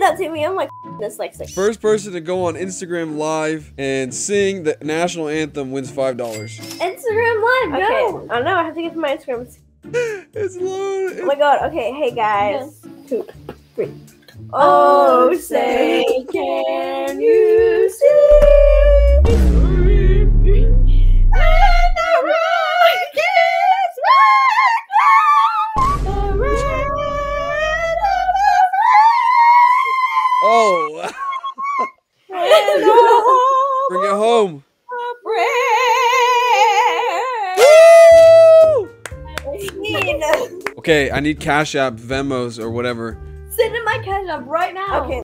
read that to me. I'm like dyslexic. First person to go on Instagram Live and sing the national anthem wins five dollars. Instagram Live, Okay. go. I don't know. I have to get to my Instagram. It's low. Oh my god. Okay. Hey guys. Two, three. Oh, Oh, say, Oh, bring it home. Okay, I need Cash App, Venmos, or whatever. Send in my cash app right now. Okay.